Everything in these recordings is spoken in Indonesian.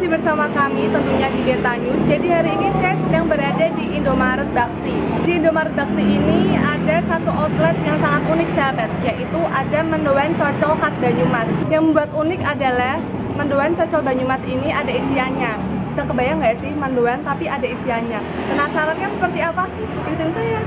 masih bersama kami tentunya di Geta News. Jadi hari ini saya sedang berada di Indomaret Bakti. Di Indomaret Bakti ini ada satu outlet yang sangat unik sahabat, yaitu ada mendoan cocol khas Banyumas. Yang membuat unik adalah mendoan cocol Banyumas ini ada isiannya. Bisa kebayang nggak sih mendoan tapi ada isiannya? Penasarannya seperti apa? Ikutin saya.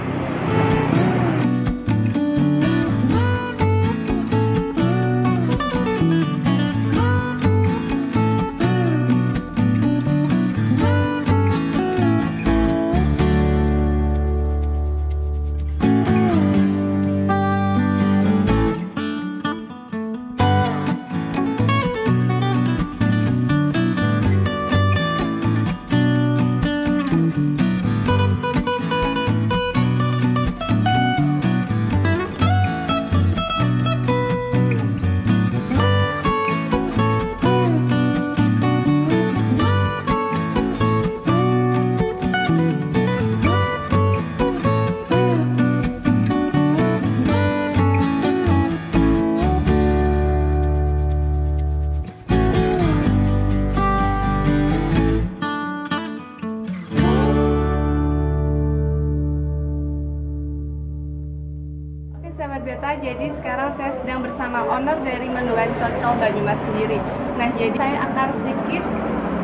Sahabat beta, jadi sekarang saya sedang bersama owner dari Mendoan Cocol Banyumas sendiri. Nah, jadi saya akan sedikit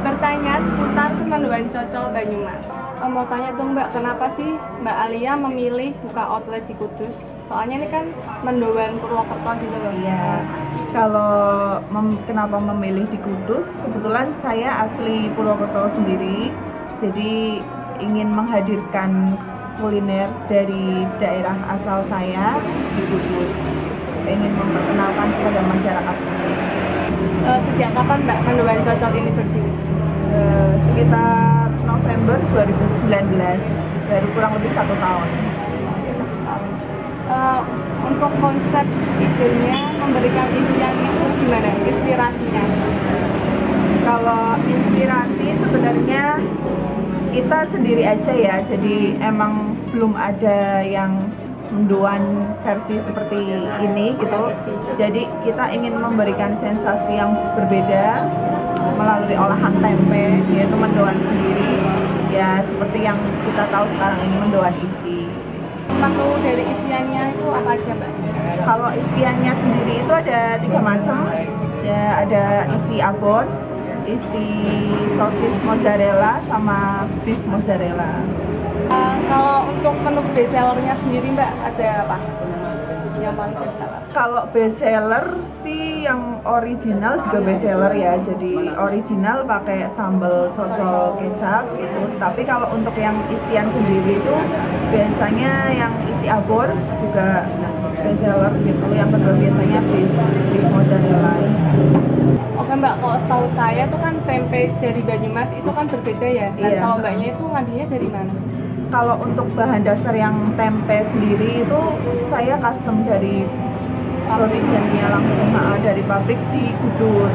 bertanya seputar Mendoan Cocol Banyumas. Oh, mau tanya dong Mbak, kenapa sih Mbak Alia memilih buka outlet di Kudus? Soalnya ini kan Mendoan Purwokerto gitu loh. Iya. Kalau mem- kenapa memilih di Kudus? Kebetulan saya asli Purwokerto sendiri, jadi ingin menghadirkan kuliner dari daerah asal saya di Kudus. Ingin memperkenalkan kepada masyarakat. Eh, sejak kapan Mbak Mendoan Cocol ini berdiri? Eh, sekitar November 2019, baru kurang lebih satu tahun. Eh, untuk konsep idenya memberikan isian itu gimana? Inspirasinya? Kalau inspirasi sebenarnya kita sendiri aja ya, jadi emang belum ada yang menduan versi seperti ini gitu. Jadi kita ingin memberikan sensasi yang berbeda melalui olahan tempe, yaitu mendoan sendiri. Ya seperti yang kita tahu sekarang ini mendoan isi. Menu dari isiannya itu apa aja Mbak? Kalau isiannya sendiri itu ada tiga macam. Ya, ada isi abon, isi sosis mozzarella, sama beef mozzarella. Kalau untuk menu best sellernya sendiri Mbak ada apa? Yang paling best seller? Kalau best seller sih yang original juga best seller ya. Jadi original pakai sambal cocol kecap gitu. Tapi kalau untuk yang isian sendiri itu biasanya yang isi abon juga best seller gitu. Yang kedua biasanya beef, beef mozzarella. Oke Mbak, kalau setahu saya tuh kan tempe dari Banyumas itu kan berbeda ya. Dan Iya. kalau Mbaknya itu ngambilnya dari mana? Kalau untuk bahan dasar yang tempe sendiri itu saya custom dari produksinya langsung dari pabrik di Kudus.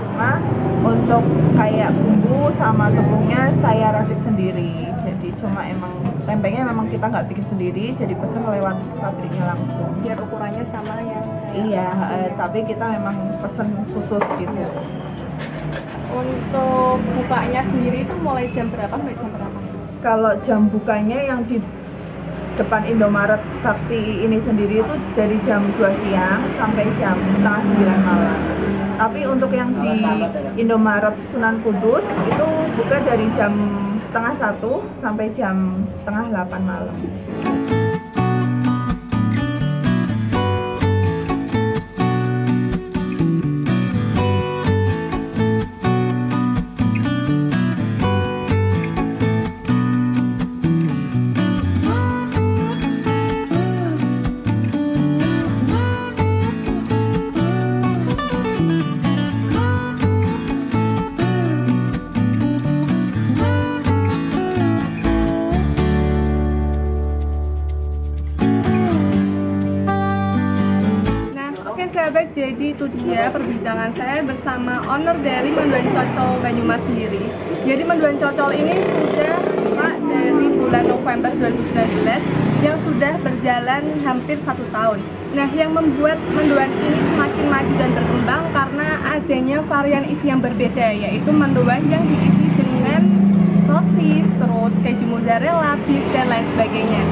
Cuma untuk kayak bumbu sama tepungnya saya racik sendiri. Jadi cuma emang tempenya memang kita nggak bikin sendiri, jadi pesen lewat pabriknya langsung. Biar ukurannya sama ya. Iya, eh, tapi kita memang pesen khusus gitu. Untuk bukanya sendiri itu mulai jam berapa sampai jam berapa? Kalau jam bukanya yang di depan Indomaret Sakti ini sendiri itu dari jam 2 siang sampai jam setengah 9 malam. Tapi untuk yang di Indomaret Sunan Kudus itu buka dari jam setengah satu sampai jam setengah 8 malam. Oke sahabat, jadi itu dia perbincangan saya bersama owner dari Menduan Cocol Banyumas sendiri. Jadi Menduan Cocol ini sudah buka dari bulan November 2019 yang sudah berjalan hampir satu tahun. Nah, yang membuat mendoan ini semakin maju dan berkembang karena adanya varian isi yang berbeda, yaitu mendoan yang diisi dengan sosis, terus keju mozzarella, beef, dan lain sebagainya.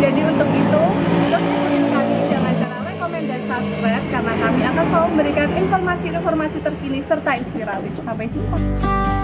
Jadi untuk itu, terus ikutin kami dengan cara like, komen, dan subscribe karena kami akan selalu memberikan informasi-informasi terkini serta inspiratif. Sampai jumpa.